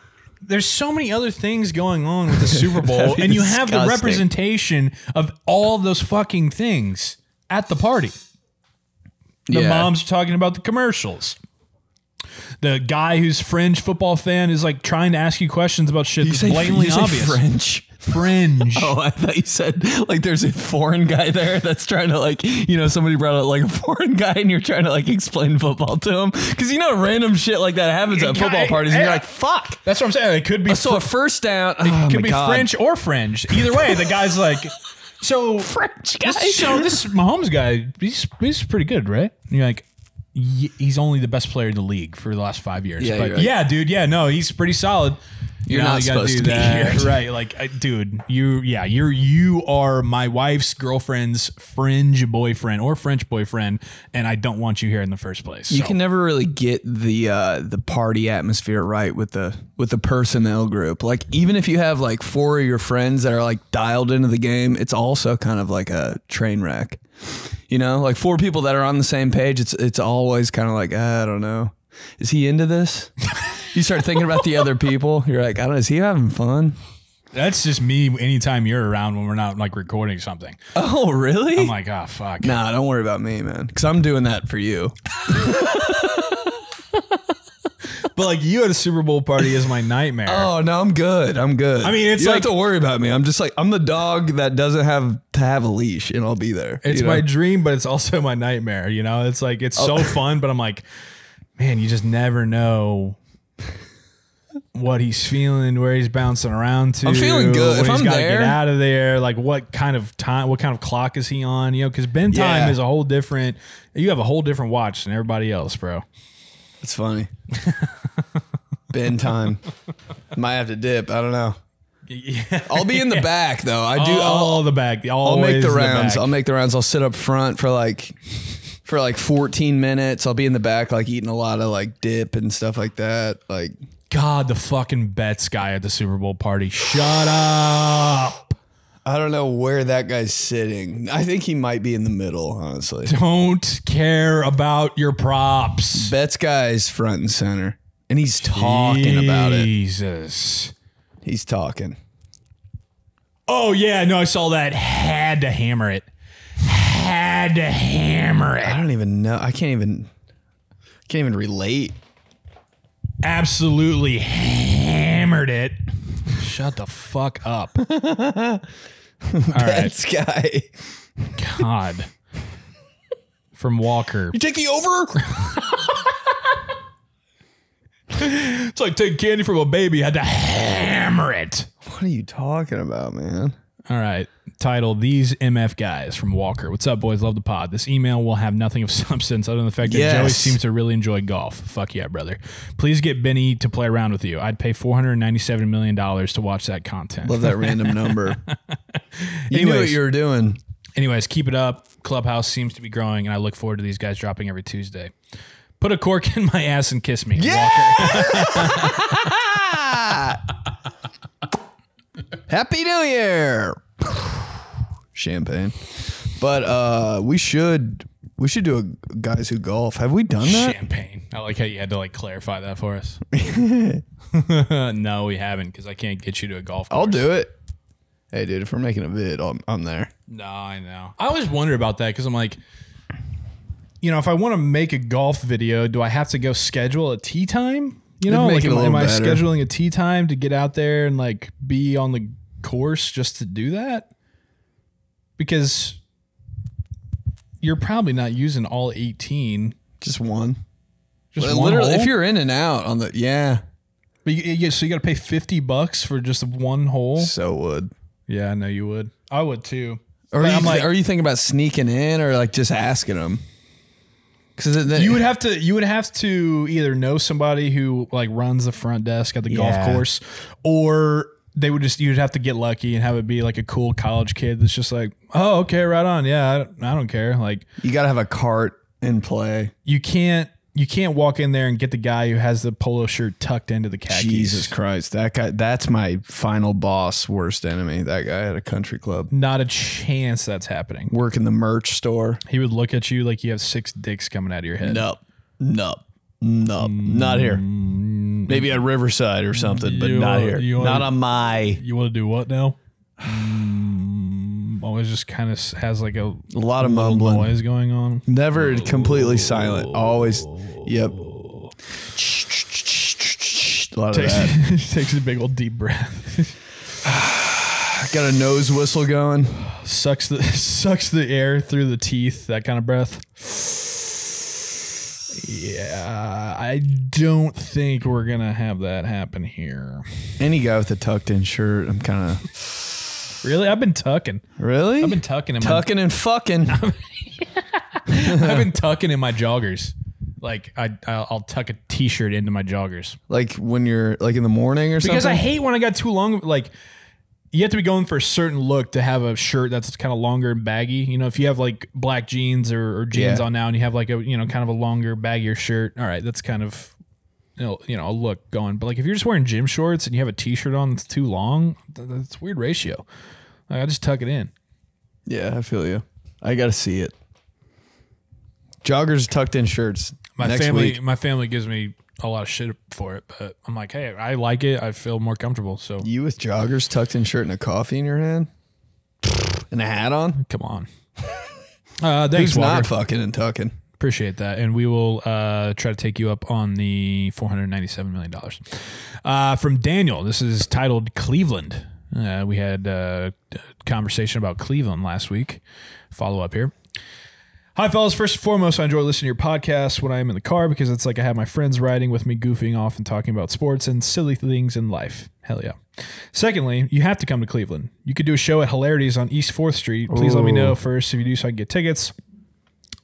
there's so many other things going on with the Super Bowl, and you have the representation of all those fucking things at the party. The Yeah. moms are talking about the commercials. The guy who's fringe football fan is like trying to ask you questions about shit You that's say, blatantly obvious. French. Fringe. Oh, I thought you said like there's a foreign guy there that's trying to like you know somebody brought out like a foreign guy and you're trying to like explain football to him because you know random shit like that happens at football parties and you're like fuck. That's what I'm saying. It could be So a first down oh could be God. French or French. Either way, the guy's like, so French guy. This, so this Mahomes guy, he's he's pretty good, right? And you're like, "Ye- he's only the best player in the league for the last five years. Yeah, but right. yeah, dude, yeah, no, he's pretty solid. You're You not you supposed to be that. here. right? Like, I, dude, you, yeah, you're you are my wife's girlfriend's fringe boyfriend or French boyfriend, and I don't want you here in the first place. You So, can never really get the uh, the party atmosphere right with the with the personnel group. Like even if you have like four of your friends that are like dialed into the game, it's also kind of like a train wreck. You know, like four people that are on the same page. It's it's always kind of like "Ah, I don't know. Is he into this? you start thinking about the other people. You're like, I don't know. Is he having fun? that's just me. Anytime you're around when we're not like recording something, Oh, really? I'm like, oh fuck. nah, don't worry about me, man. Because I'm doing that for you. But like you at a Super Bowl party is my nightmare. Oh no, I'm good. I'm good. I mean, it's you don't like- have to worry about me. I'm just like I'm the dog that doesn't have to have a leash, and I'll be there. It's you know? my dream, but it's also my nightmare. You know, it's like it's so oh. fun, but I'm like, man, you just never know what he's feeling, where he's bouncing around to. I'm feeling good. If he's I'm there- get out of there. Like, what kind of time? What kind of clock is he on? You know, because Ben time Yeah. is a whole different. You have a whole different watch than everybody else, bro. It's funny. Ben time. Might have to dip. I don't know. Yeah. I'll be in the back though. I do. all I'll, the back. I'll make the rounds. back. I'll make the rounds. I'll sit up front for like for like 14 minutes. I'll be in the back like eating a lot of like dip and stuff like that. Like God, the fucking bets guy at the Super Bowl party. Shut up. I don't know where that guy's sitting. I think he might be in the middle, honestly. Don't care about your props. Bet's guy's front and center. And he's talking about it. Jesus. He's talking. Oh yeah, no, I saw that. Had to hammer it. Had to hammer it. I don't even know. I can't even can't even relate. Absolutely hammered it. Shut the fuck up. All right, guy. God. From Walker. You take the over? It's like taking candy from a baby. I Had to hammer it. what are you talking about, man? All right. Title These MF Guys from Walker. What's up, boys? Love the pod. This email will have nothing of substance other than the fact that Yes. Joey seems to really enjoy golf. Fuck yeah, brother. Please get Benny to play around with you. I'd pay $497 million to watch that content. Love that random number. you knew what you were doing. Anyways, keep it up. Clubhouse seems to be growing, and I look forward to these guys dropping every Tuesday. Put a cork in my ass and kiss me. Walker. Happy New Year. Champagne. But uh we should we should do a guys who golf. Have we done that? Champagne. I like how you had to like clarify that for us. no, we haven't because I can't get you to a golf course. I'll do it. Hey dude, if we're making a vid, I'm, I'm there. No, I know. I always wonder about that because I'm like, you know, if I want to make a golf video, do I have to go schedule a tee time? You know, like am, am I scheduling a tee time to get out there and like be on the course just to do that? Because you're probably not using all 18. Just one. Just Well, one Literally, hole. if you're in and out on the yeah, But you, yeah, so you got to pay 50 bucks for just one hole? so would. Yeah, I know you would. I would too. Or But you, I'm like, are you thinking about sneaking in or like just asking them? Because you would have to you would have to either know somebody who like runs the front desk at the golf course or they would just you'd have to get lucky and have it be like a cool college kid that's just like oh okay right on yeah I don't, I don't care like you got to have a cart in play. you can't you can't walk in there and get the guy who has the polo shirt tucked into the khakis Jesus Christ, that guy. That's my final boss, worst enemy. That guy at a country club, not a chance that's happening work in the merch store. he would look at you like you have six dicks coming out of your head Nope. Nope. Nope. Not here. Maybe at Riverside or something, but You not are- here. you are- not on my. you want to do what now mm, always just kind of has like a A lot of little mumbling. noise going on Never completely silent. Always. Yep. A lot of takes, that. takes a big old deep breath. Got a nose whistle going. sucks the sucks the air through the teeth. That kind of breath. Yeah, I don't think we're gonna have that happen here. Any guy with a tucked in shirt, I'm kind of. Really, I've been tucking. Really? I've been tucking in my tucking and fucking. I've been tucking in my joggers. Like I, I'll I'll tuck a t-shirt into my joggers like when you're like in the morning or something? because I hate when I got too long. Like you have to be going for a certain look to have a shirt that's kind of longer and baggy. You know, if you have like black jeans or, or jeans Yeah. on now, and you have like a you know kind of a longer, baggier shirt, all right, that's kind of you know, you know a look going. But like if you're just wearing gym shorts and you have a t-shirt on that's too long, that's a weird ratio. Like, I just tuck it in. yeah, I feel you. I got to see it. Joggers, tucked in shirts. My Next family, week. my family gives me a lot of shit for it, but I'm like, hey, I like it. I feel more comfortable. So You with joggers, tucked in shirt, and a coffee in your hand, and a hat on. come on. Uh, thanks, Who's Walker. not fucking and tucking? Appreciate that. And we will uh, try to take you up on the $497 million. Uh, from Daniel, this is titled Cleveland. Uh, we had uh, a conversation about Cleveland last week. Follow up here. Hi, fellas. First and foremost, I enjoy listening to your podcast when I am in the car because it's like I have my friends riding with me, goofing off and talking about sports and silly things in life. Hell yeah. Secondly, you have to come to Cleveland. You could do a show at Hilarities on East 4th Street. Please let me know first if you do so I can get tickets.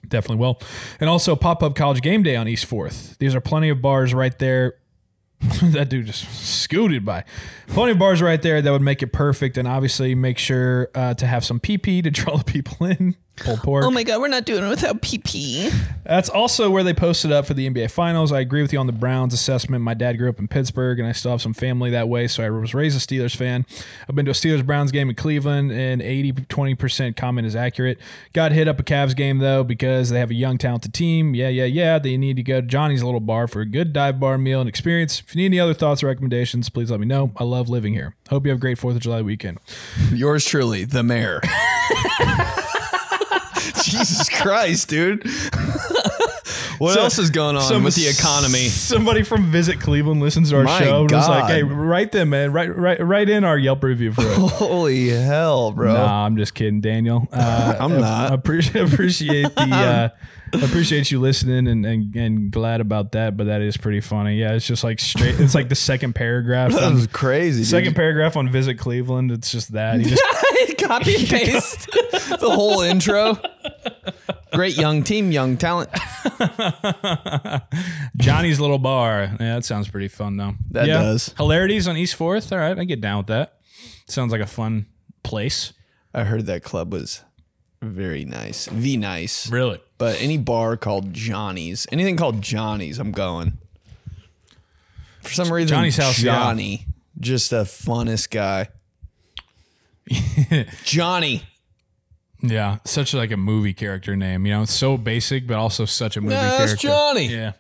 Definitely will. And also pop up college game day on East 4th. These are plenty of bars right there. that dude just scooted by. Plenty of bars right there that would make it perfect. And obviously make sure uh, to have some PP to draw the people in. Pulled pork. Oh my god, we're not doing it without PP. That's also where they posted up for the NBA Finals. I agree with you on the Browns assessment. My dad grew up in Pittsburgh, and I still have some family that way, so I was raised a Steelers fan. I've been to a Steelers Browns game in Cleveland, and 80 20% comment is accurate. Got hit up a Cavs game, though, because they have a young, talented team. Yeah, yeah, yeah. They need to go to Johnny's Little Bar for a good dive bar meal and experience. If you need any other thoughts or recommendations, please let me know. I love living here. Hope you have a great 4th of July weekend. Yours truly, the mayor. Jesus Christ, dude. What So- else is going on Some- with the economy? Somebody from Visit Cleveland listens to our My show and was like, "Hey, write them, man. Write, write, write in our Yelp review for it." Holy hell, bro. Nah, I'm just kidding, Daniel. Uh, I'm not. Appreciate appreciate the uh, appreciate you listening and, and and glad about that. But that is pretty funny. Yeah, it's just like straight. It's like the second paragraph. That on- was crazy. dude. second paragraph on Visit Cleveland. It's just that he just Copy paste. the whole intro. Great young team, young talent. Johnny's little bar. Yeah, that sounds pretty fun though. That yeah. does. Hilarities on East Fourth. All right, I get down with that. Sounds like a fun place. I heard that club was very nice. V nice. Really? But any bar called Johnny's, anything called Johnny's, I'm going. For some reason, Johnny's house, yeah. Johnny, just the funnest guy. Johnny. Yeah, such like a movie character name. You know, it's so basic, but also such a movie Yeah, character. that's Johnny. Yeah.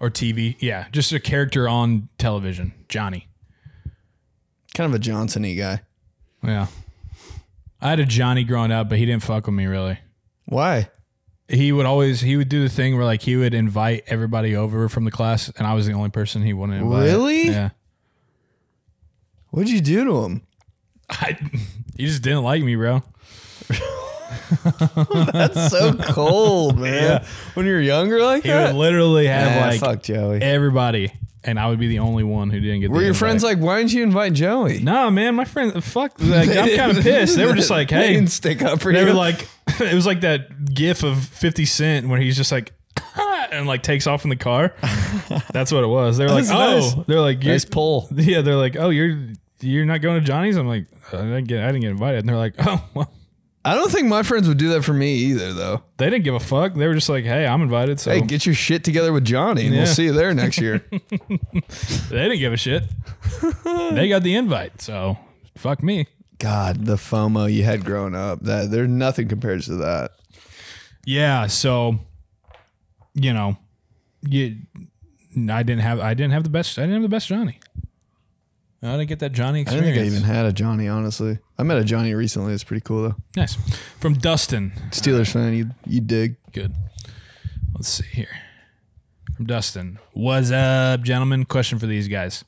Or TV. Yeah, just a character on television. Johnny. Kind of a Johnson-y guy. Yeah. I had a Johnny growing up, but he didn't fuck with me really. Why? He would always he would do the thing where like he would invite everybody over from the class, and I was the only person he wouldn't invite. Really? Yeah. What'd you do to him? I, he just didn't like me, bro. That's so cold, man. When you're younger like He would literally have Nah, like fuck Joey. everybody, and I would be the only one who didn't get. Were your invite. friends like, why didn't you invite Joey? Nah, man, my friend, fuck. Like, I'm kind of pissed. They were just like, They hey, didn't stick up for they you. were like, it was like that gif of 50 Cent when he's just like, and like takes off in the car. That's what it was. Oh. They're like, That's oh, they're like, you're, nice pull. yeah, they're like, oh, you're you're not going to Johnny's. I'm like, I didn't get, I didn't get invited. And they're like, oh, well, I don't think my friends would do that for me either, though. they didn't give a fuck. They were just like, hey, I'm invited. So Hey, get your shit together with Johnny, and Yeah. we'll see you there next year. they didn't give a shit. they got the invite. So fuck me. God, the FOMO you had growing up, that there's nothing compared to that. Yeah, so you know, you I didn't have I didn't have the best I didn't have the best Johnny. I didn't get that Johnny I experience. didn't think I even had a Johnny, honestly. I met a Johnny recently. It's pretty cool though. nice. From Dustin. Steelers fan, you you dig? Good. Let's see here. From Dustin. What's up, gentlemen? Question for these guys.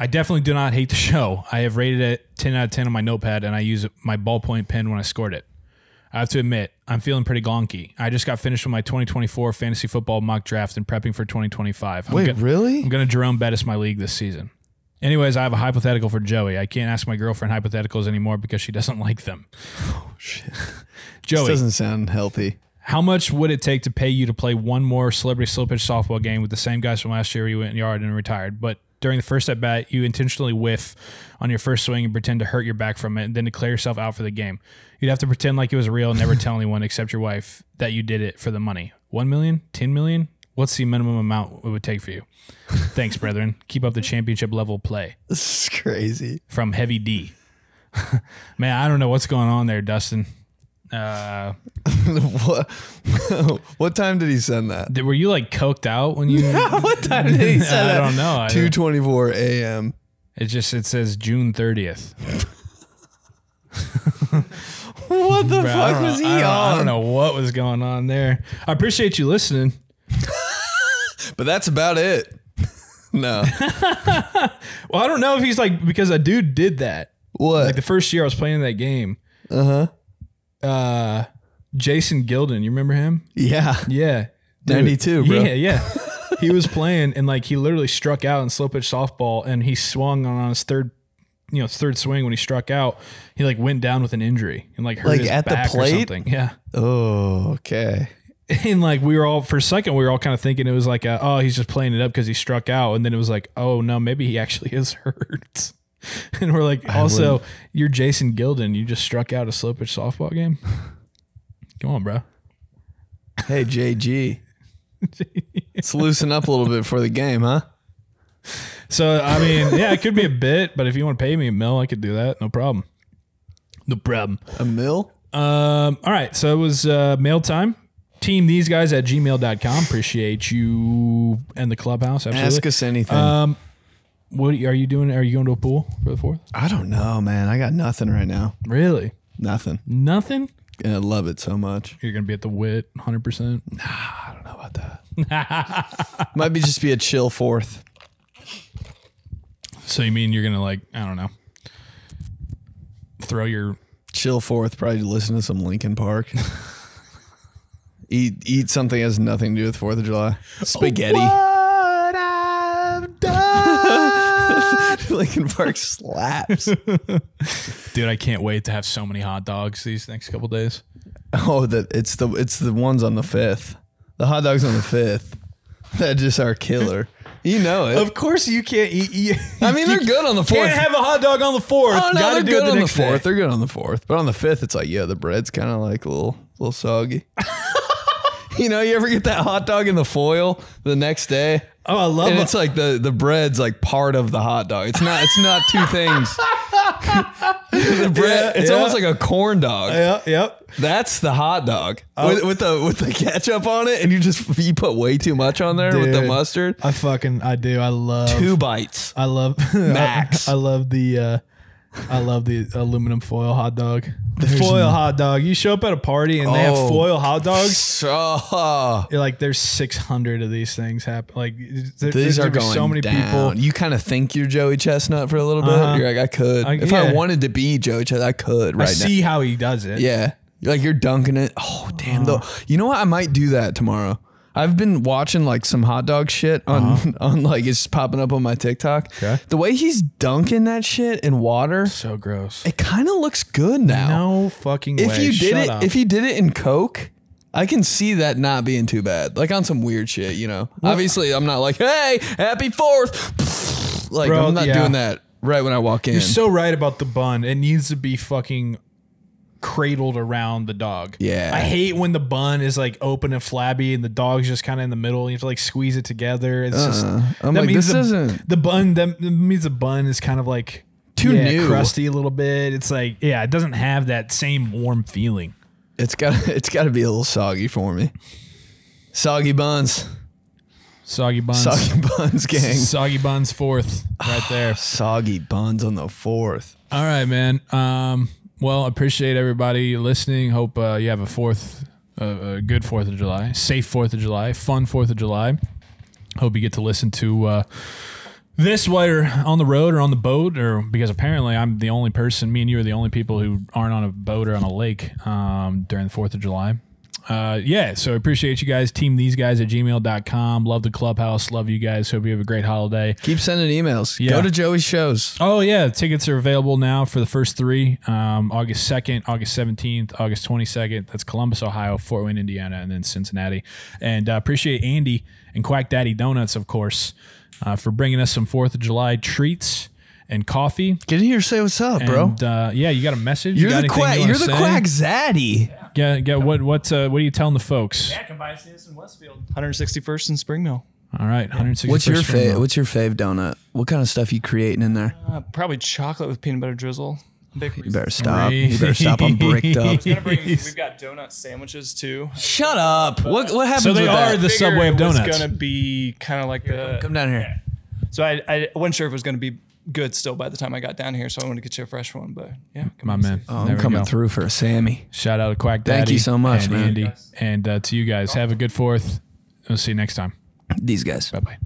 I definitely do not hate the show. I have rated it 10 out of 10 on my notepad and I use my ballpoint pen when I scored it. I have to admit, I'm feeling pretty gonky. I just got finished with my 2024 fantasy football mock draft and prepping for 2025. I'm Wait, go- really? I'm going to Jerome Bettis my league this season. Anyways, I have a hypothetical for Joey. I can't ask my girlfriend hypotheticals anymore because she doesn't like them. Oh, shit. This Joey, doesn't sound healthy. how much would it take to pay you to play one more celebrity slow pitch softball game with the same guys from last year you went yard and retired? But during the first at bat, you intentionally whiff on your first swing and pretend to hurt your back from it and then declare yourself out for the game. You'd have to pretend like it was real and never tell anyone except your wife that you did it for the money. One million? Ten million? What's the minimum amount it would take for you? Thanks, brethren. Keep up the championship level play. This is crazy. From Heavy D. Man, I don't know what's going on there, Dustin. Uh, what, what time did he send that? Did- Were you like coked out when you? what time did he send I that? don't know. Two twenty four a.m. It just it says June thirtieth. What the I fuck don't know- was he I on? I don't know what was going on there. I appreciate you listening. But that's about it. no. Well, I don't know if he's like because a dude did that. What? Like the first year I was playing that game. Uh huh. Uh, Jason Gilden, you remember him? Yeah. Yeah, Dude. 92, bro. Yeah, yeah. he was playing and like he literally struck out in slow pitch softball and he swung on his third, you know, his third swing when he struck out. He like went down with an injury and like hurt Like his at the back or plate? something. Yeah. Oh, okay. and like we were all for a second we were all kind of thinking it was like a, oh he's just playing it up because he struck out. And then it was like oh no maybe he actually is hurt. And we're like also you're Jason Gilden. You just struck out a slow pitch softball game? Come on bro Hey, JG. Let's loosen up a little bit for the game, huh? so I mean yeah it could be a bit but if you want to pay me a mill I could do that. No problem. No problem. A mill? um all right. So it was uh mail time team these guys at gmail.com appreciate you and the clubhouse absolutely Ask us anything. Um, what are you doing? Are you going to a pool for the fourth? I don't know, man. I got nothing right now. Really? Nothing. Nothing? And I love it so much. You're gonna be at the wit, hundred percent. Nah, I don't know about that. Might be just be a chill fourth. So you mean you're gonna like I don't know, throw your Chill fourth, probably listen to some Linkin Park. eat eat something that has nothing to do with Fourth of July. Spaghetti. what I've done, Linkin Park slaps. dude. I can't wait to have so many hot dogs these next couple days. Oh, that it's the it's the ones on the fifth. The hot dogs on the fifth. That just are killer. You know it. Of course you can't eat. You, I mean, they're good on the fourth. Can't have a hot dog on the fourth. Oh no, Gotta they're do good it the on the next day. fourth. They're good on the fourth, but on the fifth, it's like yeah, the bread's kind of like a little, little soggy. you know, you ever get that hot dog in the foil the next day? Oh, I love and it. it's like the the bread's like part of the hot dog. It's not. It's not two things. the bread. Yeah, it's yeah. almost like a corn dog. Yeah, yep. That's the hot dog Oh. with, with the with the ketchup on it, and you just you put way too much on there with the mustard. I fucking I do. I love Two bites. I love Max. I, love the uh I love the aluminum foil hot dog. The foil hot dog. You show up at a party and they have Oh. foil hot dogs. So like there's 600 of these things happen. Like there, these there's are going so many down. people. You kind of think you're Joey Chestnut for a little bit. Uh-huh. You're like, I could. I- if I wanted to be Joey Chestnut, I could I right now. see how he does it. Yeah. Like you're dunking it. Oh, damn. Though. Uh-huh. You know what? I might do that tomorrow. I've been watching like some hot dog shit on uh-huh. on like it's popping up on my TikTok. Okay. The way he's dunking that shit in water, So gross. it kind of looks good now. No fucking if way. you did Shut it, up. if you did it in Coke, I can see that not being too bad. Like on some weird shit, you know. Obviously, I'm not like, hey, happy fourth. Like Bro, I'm not yeah. doing that right when I walk in. You're so right about the bun. It needs to be fucking cradled around the dog. Yeah. I hate when the bun is like open and flabby and the dog's just kind of in the middle. and You have to like squeeze it together. It's just Uh-uh. I'm that like, means this the, isn't- the bun. That means the bun is kind of like Too yeah, new. crusty a little bit. It's like yeah, it doesn't have that same warm feeling. it's got it's got to be a little soggy for me. Soggy buns, Soggy buns. soggy buns, gang. Soggy buns fourth right there. Soggy buns on the fourth. All right, man. Um, well, appreciate everybody listening. Hope uh, you have a fourth, uh, a good Fourth of July, safe Fourth of July, fun Fourth of July. Hope you get to listen to uh, this while you're on the road or on the boat, or because apparently I'm the only person. Me and you are the only people who aren't on a boat or on a lake um, during the Fourth of July. Uh, yeah, so appreciate you guys. Team these guys at gmail.com. Love the clubhouse. Love you guys. Hope you have a great holiday. Keep sending emails. Yeah. Go to Joey's shows. Oh yeah, tickets are available now for the first three. Um, August second, August seventeenth, August twenty second. That's Columbus, Ohio, Fort Wayne, Indiana, and then Cincinnati. And uh, appreciate Andy and Quack Daddy Donuts, of course, uh, for bringing us some Fourth of July treats and coffee. Get in here, say what's up, bro. Uh, yeah, you got a message? You You're got the anything quack. you you're the say? quack zaddy. Yeah, yeah. What what uh, what are you telling the folks? Yeah, come by and see us in Westfield. 161st and Spring Mill. All right, 160. What's your fave? What's your fave donut? What kind of stuff you creating in there? Uh, probably chocolate with peanut butter drizzle. Big You better stop. You better stop. I'm bricked up. Bring, we've got donut sandwiches too. Shut up. What what happens So they with are that? the Subway of it was donuts. gonna be kind of like the. Come down here. So I, I wasn't sure if it was gonna be good still by the time I got down here, so I wanted to get you a fresh one. But yeah, come My on, man. Oh, I'm coming go. through for a Sammy. Shout out to Quack Daddy. Thank you so much, and man. Andy. And uh, to you guys, have a good fourth. We'll see you next time. These guys. Bye bye.